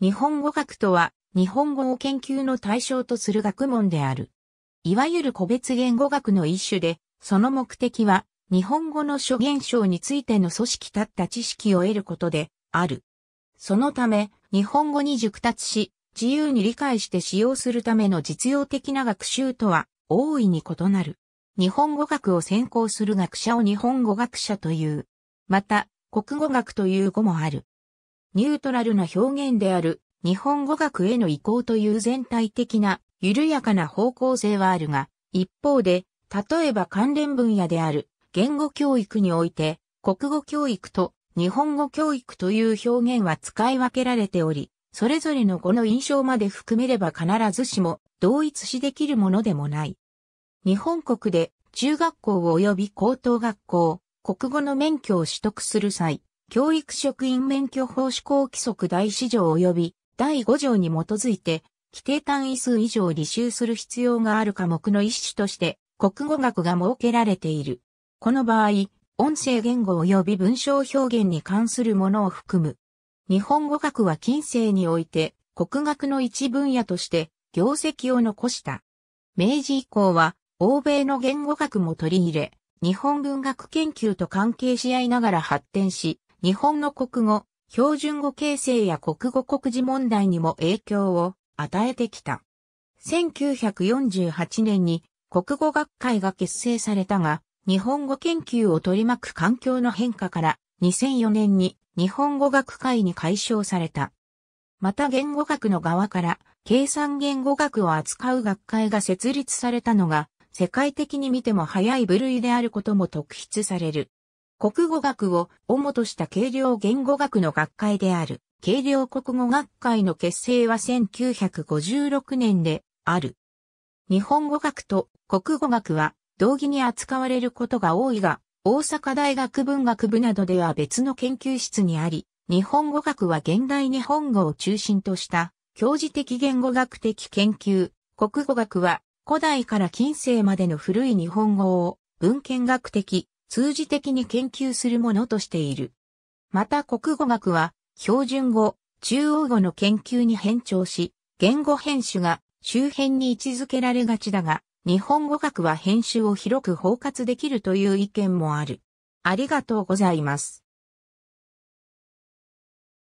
日本語学とは、日本語を研究の対象とする学問である。いわゆる個別言語学の一種で、その目的は、日本語の諸現象についての組織立った知識を得ることで、ある。そのため、日本語に熟達し、自由に理解して使用するための実用的な学習とは、大いに異なる。日本語学を専攻する学者を日本語学者という。また、国語学という語もある。ニュートラルな表現である日本語学への移行という全体的な緩やかな方向性はあるが、一方で、例えば関連分野である言語教育において、国語教育と日本語教育という表現は使い分けられており、それぞれの語の印象まで含めれば必ずしも同一視できるものでもない。日本国で中学校及び高等学校、国語の免許を取得する際、教育職員免許法施行規則第4条及び第5条に基づいて、規定単位数以上履修する必要がある科目の一種として、国語学が設けられている。この場合、音声言語及び文章表現に関するものを含む。日本語学は近世において、国学の一分野として、業績を残した。明治以降は、欧米の言語学も取り入れ、日本文学研究と関係し合いながら発展し、日本の国語、標準語形成や国語国字問題にも影響を与えてきた。1948年に国語学会が結成されたが、日本語研究を取り巻く環境の変化から2004年に日本語学会に解消された。また言語学の側から計算言語学を扱う学会が設立されたのが世界的に見ても早い部類であることも特筆される。国語学を主とした軽量言語学の学会である軽量国語学会の結成は1956年である。日本語学と国語学は同義に扱われることが多いが、大阪大学文学部などでは別の研究室にあり、日本語学は現代日本語を中心とした教授的言語学的研究、国語学は古代から近世までの古い日本語を文献学的、通じ的に研究するものとしている。また国語学は標準語、中央語の研究に変調し、言語編集が周辺に位置づけられがちだが、日本語学は編集を広く包括できるという意見もある。ありがとうございます。